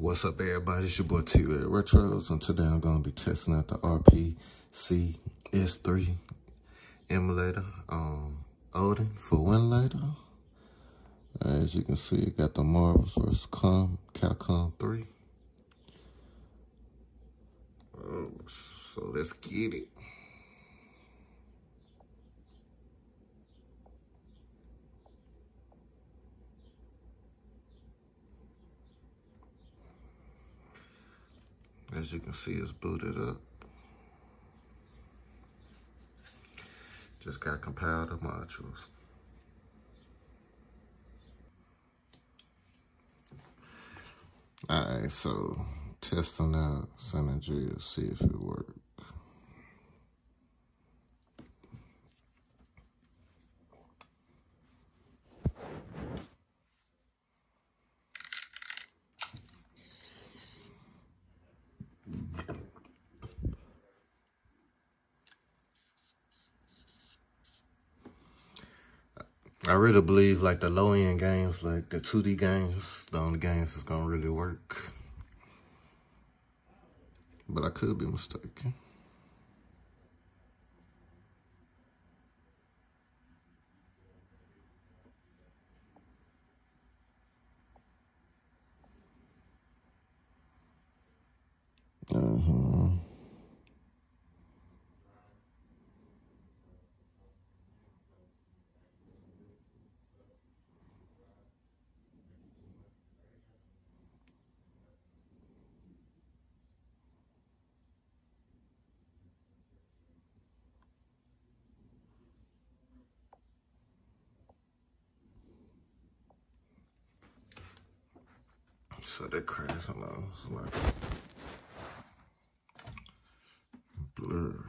What's up, everybody? It's your boy T Red Retros, and today I'm going to be testing out the RPC S3 emulator um, Odin for Winlator. As you can see, it got the Marvels vs. Com, Capcom 3. Oh, so let's get it. As you can see, it's booted up. Just got compiled the modules. Alright, so testing out San Andreas, see if it works. I really believe like the low end games, like the 2D games, the only games that's gonna really work. But I could be mistaken. Uh-huh. So that crash, on, it's like blur.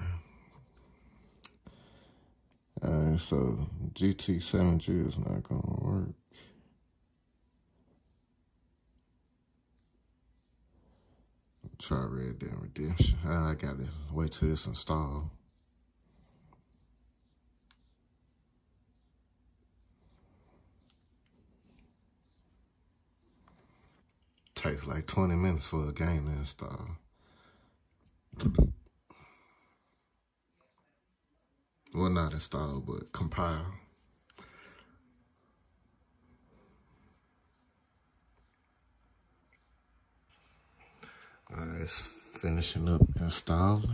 Alright, so GT7G is not gonna work. Try Red Dead Redemption. Ah, I gotta wait till this install. Takes like 20 minutes for a game to install. Well, not install, but compile. All right, it's finishing up installing.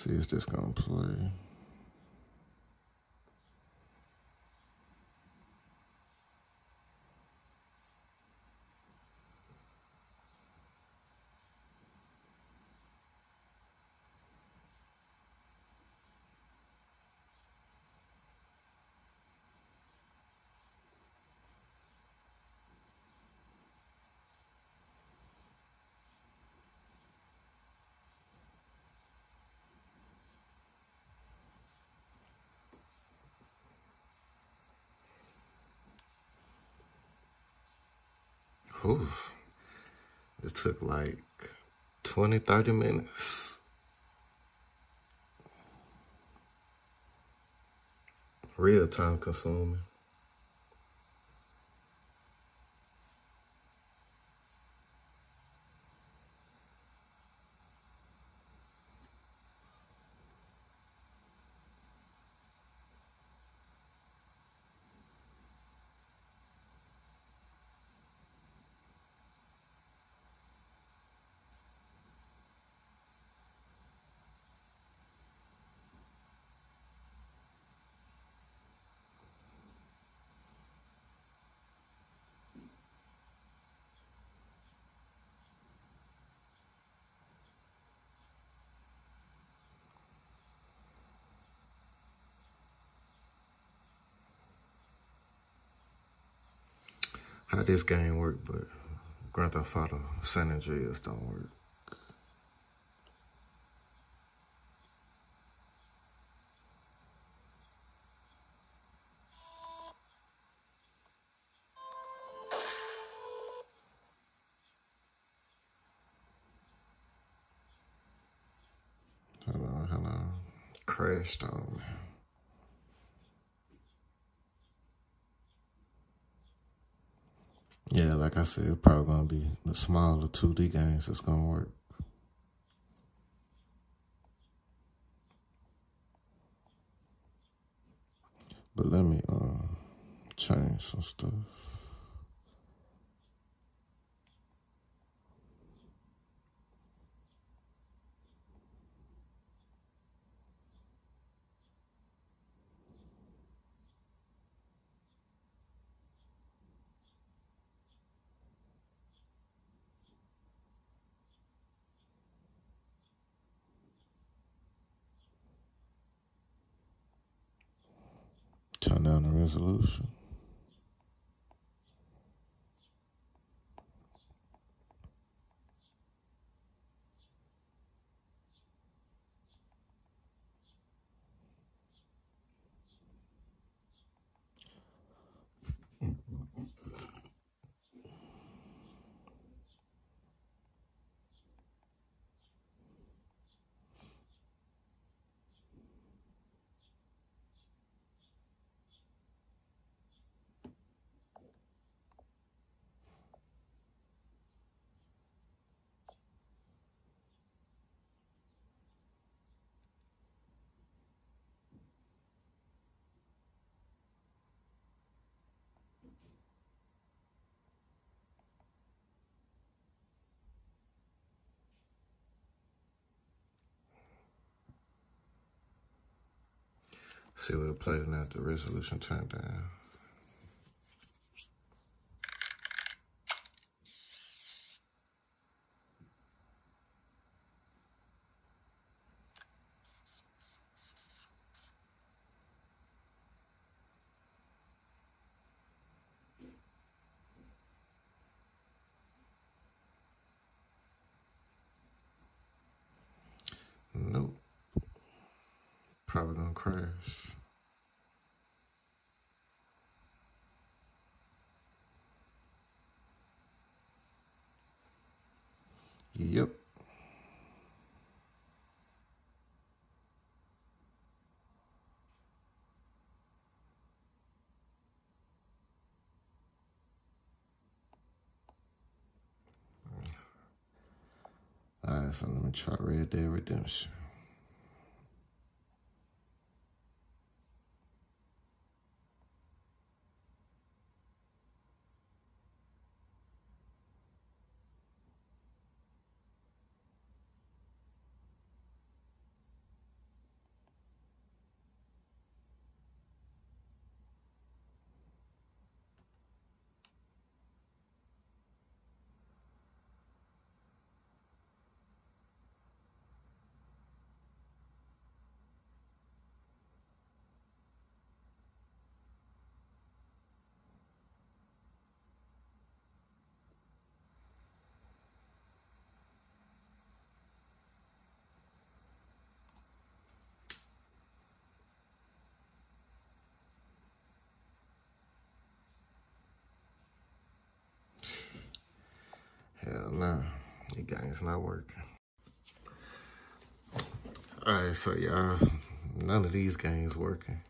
See if this gonna play. Oof. It took like 20, 30 minutes. Real time consuming. how this game work, but Grand Theft Auto San Andreas don't work. Hello, hello. Crashed on. Yeah, like I said, it's probably gonna be the smaller 2D games that's gonna work. But let me uh, change some stuff. Turn down the resolution. See what it played now, the resolution turned down. Probably gonna crash. Yep. All right, so let me try Red Dead Redemption. The game's not working. All right, so y'all, none of these games working.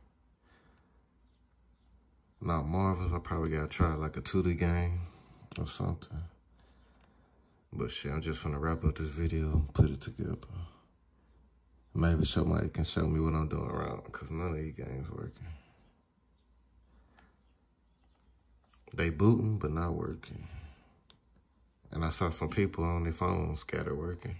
Not Marvels, I probably gotta try like a 2D game or something. But shit, I'm just gonna wrap up this video, put it together. Maybe somebody can show me what I'm doing wrong, because none of these games working. They booting, but not working. And I saw some people on their phones scatter working.